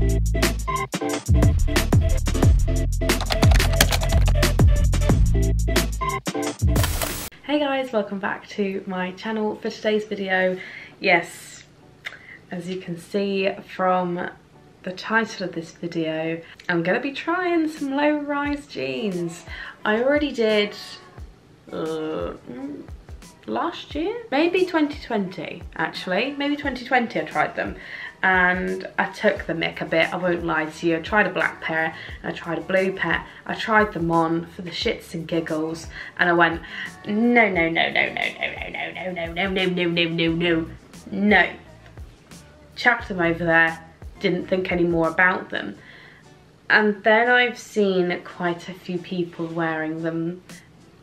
Hey guys, welcome back to my channel for today's video. Yes, as you can see from the title of this video, I'm gonna be trying some low-rise jeans. I already did uh, last year? Maybe 2020 actually, maybe 2020 I tried them and I took the mick a bit, I won't lie to you. I tried a black pair and I tried a blue pair. I tried them on for the shits and giggles and I went, no, no, no, no, no, no, no, no, no, no, no, no, no, no, no, no. No. Chucked them over there, didn't think any more about them. And then I've seen quite a few people wearing them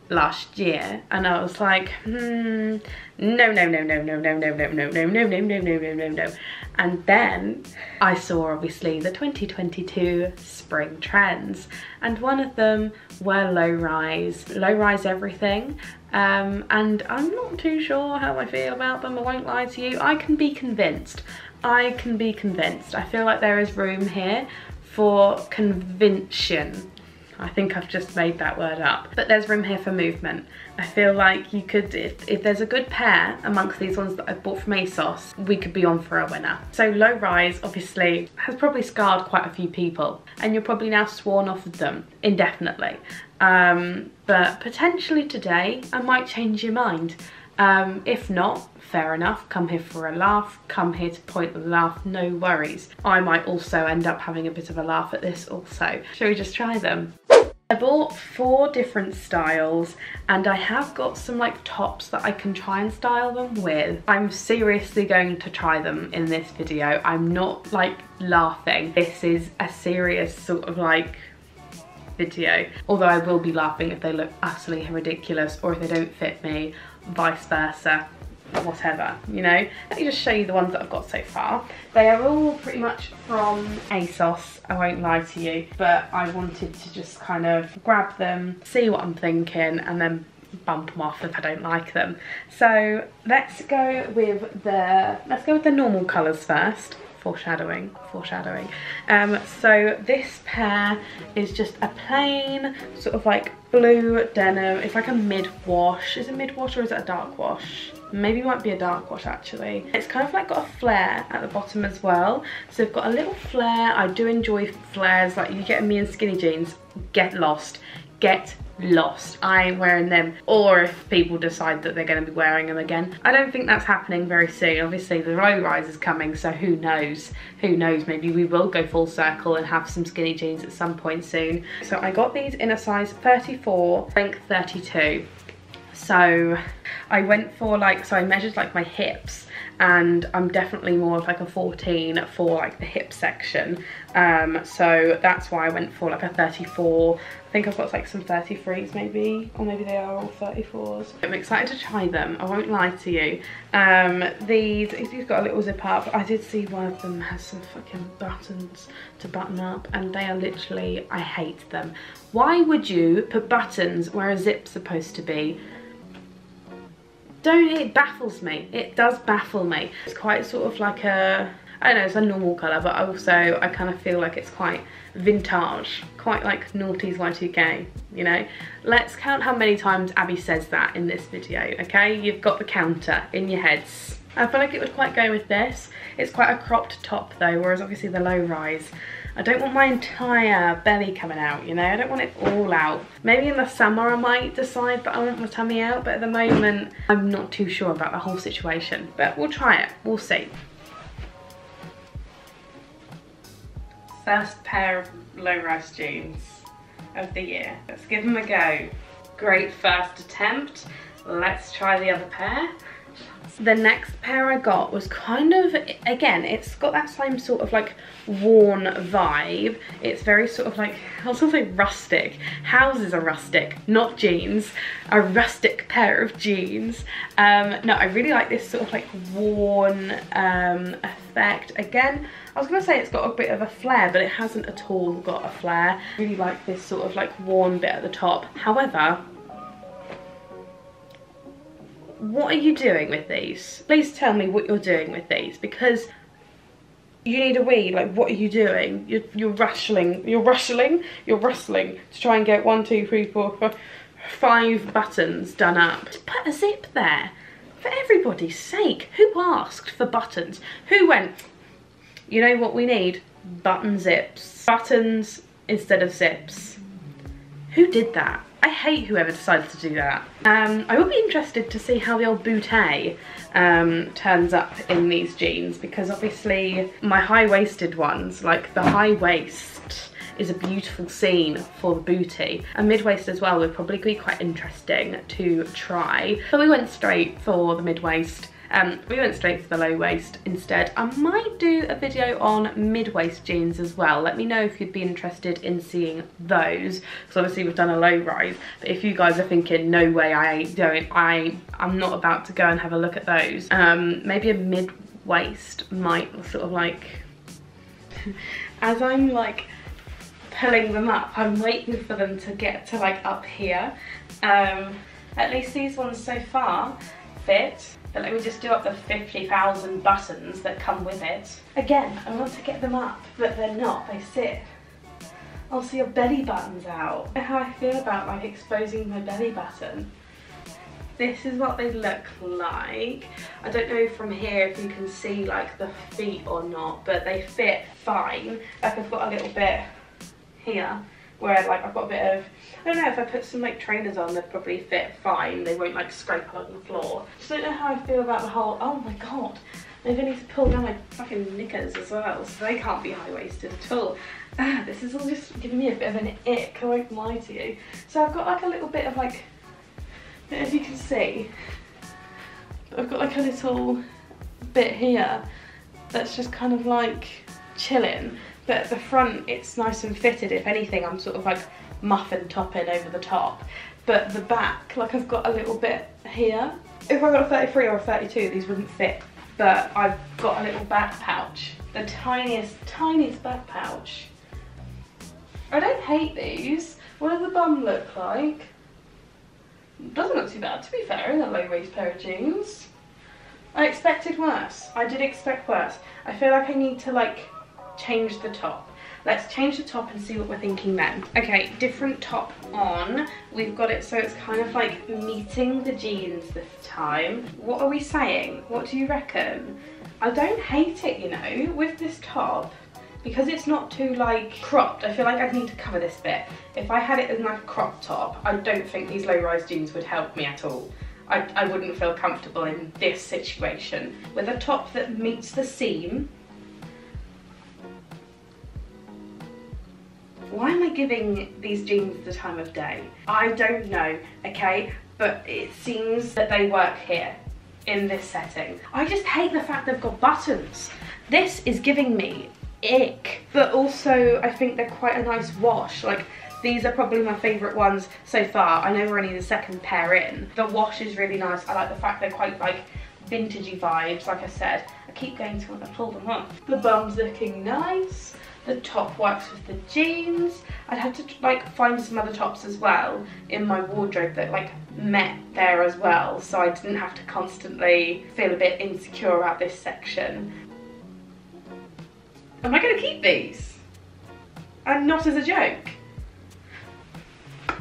last year and I was like hmm no no no no no no no no no no no no no no no no no and then I saw obviously the 2022 spring trends and one of them were low rise low rise everything um, and I'm not too sure how I feel about them I won't lie to you I can be convinced I can be convinced I feel like there is room here for conviction I think I've just made that word up. But there's room here for movement. I feel like you could, if, if there's a good pair amongst these ones that I've bought from ASOS, we could be on for a winner. So low rise obviously has probably scarred quite a few people and you're probably now sworn off of them indefinitely. Um, but potentially today I might change your mind. Um, if not, fair enough, come here for a laugh, come here to point and laugh, no worries. I might also end up having a bit of a laugh at this also. Shall we just try them? I bought four different styles and I have got some like tops that I can try and style them with. I'm seriously going to try them in this video. I'm not like laughing. This is a serious sort of like video. Although I will be laughing if they look utterly ridiculous or if they don't fit me, vice versa whatever, you know? Let me just show you the ones that I've got so far. They are all pretty much from ASOS, I won't lie to you, but I wanted to just kind of grab them, see what I'm thinking, and then bump them off if I don't like them. So let's go with the, let's go with the normal colours first foreshadowing, foreshadowing. Um, so this pair is just a plain sort of like blue denim. It's like a mid-wash. Is it mid-wash or is it a dark wash? Maybe it might be a dark wash actually. It's kind of like got a flare at the bottom as well. So it's got a little flare. I do enjoy flares like you get me in skinny jeans, get lost, get lost. I'm wearing them or if people decide that they're going to be wearing them again. I don't think that's happening very soon. Obviously the low rise is coming so who knows. Who knows maybe we will go full circle and have some skinny jeans at some point soon. So I got these in a size 34, length 32. So I went for like, so I measured like my hips and I'm definitely more of like a 14 for like the hip section. Um, so that's why I went for like a 34. I think I've got like some 33s maybe, or maybe they are all 34s. I'm excited to try them, I won't lie to you. Um, these, these got a little zip up. I did see one of them has some fucking buttons to button up and they are literally, I hate them. Why would you put buttons where a zip's supposed to be? Don't, it baffles me. It does baffle me. It's quite sort of like a, I don't know, it's a normal colour, but also I kind of feel like it's quite vintage, quite like noughties Y2K, you know? Let's count how many times Abi says that in this video, okay? You've got the counter in your heads. I feel like it would quite go with this. It's quite a cropped top though, whereas obviously the low rise I don't want my entire belly coming out, you know? I don't want it all out. Maybe in the summer I might decide that I want my tummy out, but at the moment I'm not too sure about the whole situation. But we'll try it, we'll see. First pair of low-rise jeans of the year. Let's give them a go. Great first attempt. Let's try the other pair. The next pair I got was kind of, again, it's got that same sort of like worn vibe. It's very sort of like, I was gonna say rustic. Houses are rustic, not jeans. A rustic pair of jeans. Um, no, I really like this sort of like worn um, effect. Again, I was gonna say it's got a bit of a flare, but it hasn't at all got a flare. I really like this sort of like worn bit at the top. However, what are you doing with these? Please tell me what you're doing with these because you need a wee, like what are you doing? You're, you're rustling, you're rustling, you're rustling to try and get one, two, three, four, five, five buttons done up. Just put a zip there. For everybody's sake, who asked for buttons? Who went, you know what we need? Button zips. Buttons instead of zips. Who did that? I hate whoever decided to do that. Um, I will be interested to see how the old bootay um, turns up in these jeans because obviously my high-waisted ones, like the high waist is a beautiful scene for the booty. A mid-waist as well would probably be quite interesting to try. But we went straight for the mid-waist um, we went straight for the low waist instead. I might do a video on mid-waist jeans as well. Let me know if you'd be interested in seeing those. Because obviously we've done a low rise. But if you guys are thinking, no way I don't, I, I'm not about to go and have a look at those. Um, maybe a mid-waist might sort of like, as I'm like pulling them up, I'm waiting for them to get to like up here. Um, at least these ones so far fit but let me just do up the 50,000 buttons that come with it. Again, I want to get them up, but they're not, they sit. Oh, so your belly button's out. How I feel about like exposing my belly button. This is what they look like. I don't know from here if you can see like the feet or not, but they fit fine. Like I've got a little bit here where like I've got a bit of I don't know if I put some like trainers on they'd probably fit fine they won't like scrape along the floor. Just don't know how I feel about the whole oh my god maybe I need to pull down my fucking knickers as well so they can't be high-waisted at all. Ah, this is all just giving me a bit of an ick I won't lie to you. So I've got like a little bit of like as you can see I've got like a little bit here that's just kind of like chilling but at the front it's nice and fitted. If anything I'm sort of like muffin topping over the top. But the back like I've got a little bit here. If I got a 33 or a 32 these wouldn't fit. But I've got a little back pouch the tiniest tiniest back pouch. I don't hate these. What does the bum look like? Doesn't look too bad to be fair in a low waist pair of jeans. I expected worse. I did expect worse. I feel like I need to like change the top. Let's change the top and see what we're thinking then. Okay, different top on. We've got it so it's kind of like meeting the jeans this time. What are we saying? What do you reckon? I don't hate it, you know, with this top because it's not too like cropped I feel like I'd need to cover this bit if I had it as like a crop top I don't think these low-rise jeans would help me at all I, I wouldn't feel comfortable in this situation with a top that meets the seam Why am I giving these jeans the time of day? I don't know, okay? But it seems that they work here in this setting. I just hate the fact they've got buttons. This is giving me ick. But also, I think they're quite a nice wash. Like, these are probably my favourite ones so far. I know we're only the second pair in. The wash is really nice. I like the fact they're quite like vintagey vibes, like I said. I keep going to want to pull them up. The bum's looking nice the top works with the jeans. I'd have to like find some other tops as well in my wardrobe that like met there as well so I didn't have to constantly feel a bit insecure about this section. Am I going to keep these? And not as a joke.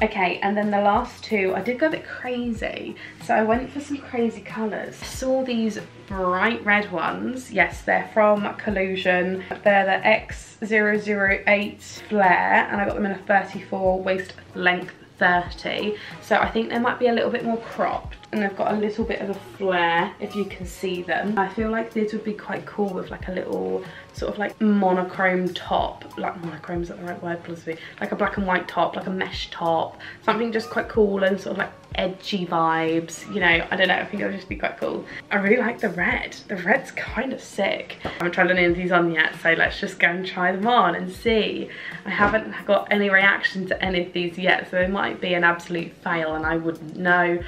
Okay, and then the last two, I did go a bit crazy. So I went for some crazy colours. I saw these bright red ones. Yes, they're from Collusion. They're the X008 Flare, and I got them in a 34 waist length 30 so I think they might be a little bit more cropped and they've got a little bit of a flare if you can see them I feel like these would be quite cool with like a little sort of like monochrome top like monochrome is that the right word Blissby? like a black and white top like a mesh top something just quite cool and sort of like edgy vibes you know I don't know I think it'll just be quite cool I really like the red the red's kind of sick I haven't tried any of these on yet so let's just go and try them on and see I haven't got any reaction to any of these yet so they might be an absolute fail and I wouldn't know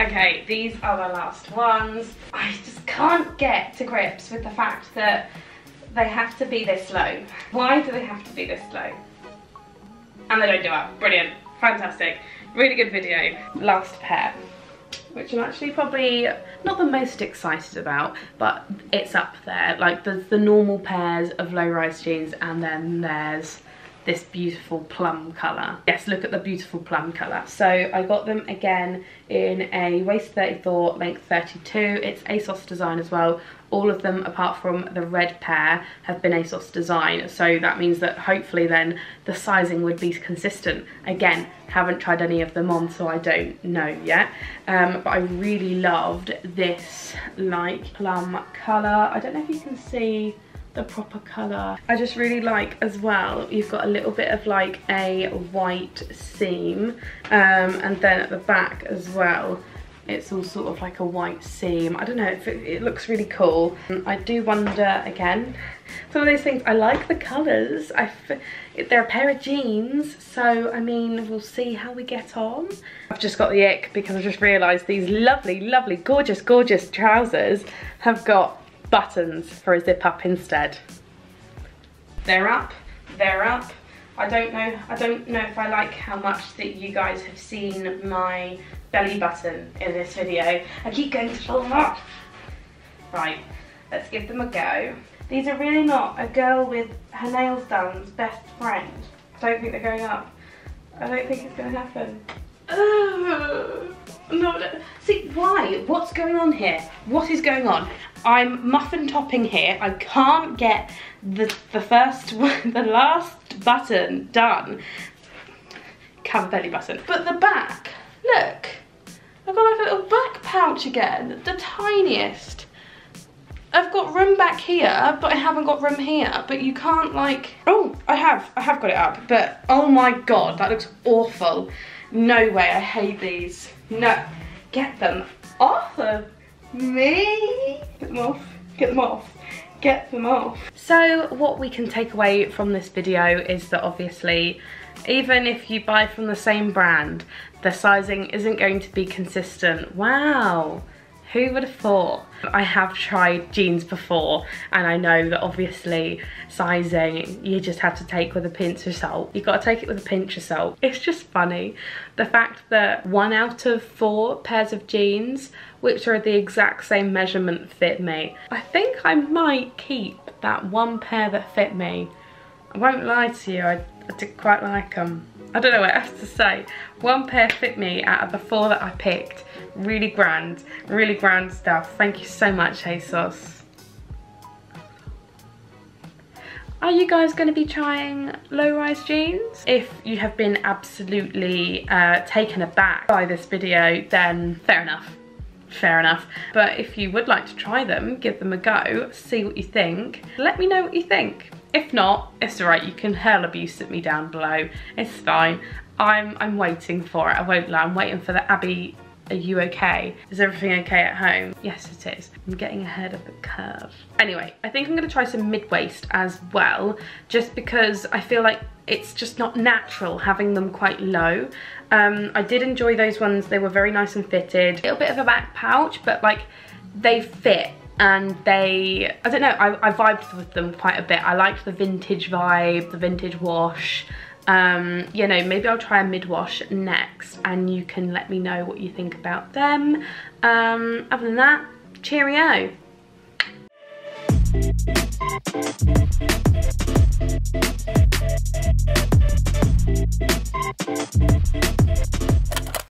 Okay, these are the last ones. I just can't get to grips with the fact that they have to be this low. Why do they have to be this low? And they don't do up. Brilliant. Fantastic. Really good video. Last pair. which I'm actually probably not the most excited about, but it's up there. Like there's the normal pairs of low-rise jeans and then there's this beautiful plum colour. Yes, look at the beautiful plum colour. So I got them again in a waist 34, length 32. It's ASOS design as well. All of them, apart from the red pair, have been ASOS design. So that means that hopefully then the sizing would be consistent. Again, haven't tried any of them on, so I don't know yet. Um, but I really loved this like plum colour. I don't know if you can see the proper colour. I just really like as well, you've got a little bit of like a white seam um, and then at the back as well it's all sort of like a white seam. I don't know, it, it looks really cool. I do wonder, again, some of those things, I like the colours. I they're a pair of jeans, so I mean, we'll see how we get on. I've just got the ick because I just realised these lovely, lovely, gorgeous, gorgeous trousers have got buttons for a zip up instead. They're up, they're up. I don't know, I don't know if I like how much that you guys have seen my belly button in this video. I keep going to pull them up. Right, let's give them a go. These are really not a girl with her nails done's best friend. I don't think they're going up. I don't think it's gonna happen. Oh, no, see, why? What's going on here? What is going on? I'm muffin topping here. I can't get the, the first, the last button done. Cover belly button. But the back, look. I've got like a little back pouch again, the tiniest. I've got room back here, but I haven't got room here. But you can't like, oh, I have, I have got it up. But oh my God, that looks awful. No way, I hate these. No, get them off of me. Get them off, get them off, get them off. So what we can take away from this video is that obviously, even if you buy from the same brand, the sizing isn't going to be consistent. Wow. Who would have thought? I have tried jeans before and I know that obviously sizing you just have to take with a pinch of salt. You've got to take it with a pinch of salt. It's just funny. The fact that one out of four pairs of jeans which are the exact same measurement fit me. I think I might keep that one pair that fit me. I won't lie to you, I, I did quite like them. I don't know what else to say. One pair fit me out of the four that I picked. Really grand, really grand stuff. Thank you so much, ASOS. Are you guys going to be trying low-rise jeans? If you have been absolutely uh, taken aback by this video, then fair enough fair enough. But if you would like to try them, give them a go, see what you think. Let me know what you think. If not, it's alright, you can hurl abuse at me down below. It's fine. I'm I'm waiting for it, I won't lie. I'm waiting for the Abi are you okay? Is everything okay at home? Yes, it is. I'm getting ahead of the curve. Anyway, I think I'm gonna try some mid-waist as well, just because I feel like it's just not natural having them quite low. Um, I did enjoy those ones. They were very nice and fitted. A little bit of a back pouch, but like they fit and they, I don't know, I, I vibed with them quite a bit. I liked the vintage vibe, the vintage wash. Um, you know, maybe I'll try a mid-wash next and you can let me know what you think about them. Um, other than that, cheerio.